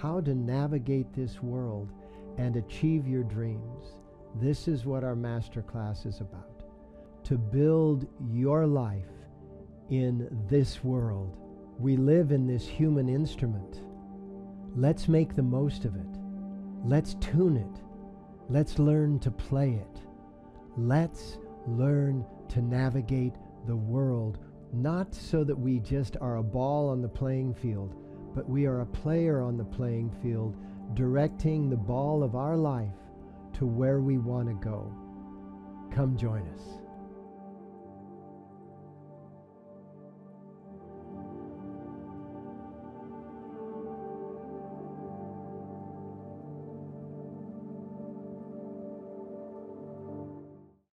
how to navigate this world and achieve your dreams. This is what our masterclass is about. To build your life in this world. We live in this human instrument. Let's make the most of it. Let's tune it. Let's learn to play it. Let's learn to navigate the world, not so that we just are a ball on the playing field, but we are a player on the playing field, directing the ball of our life to where we want to go. Come join us.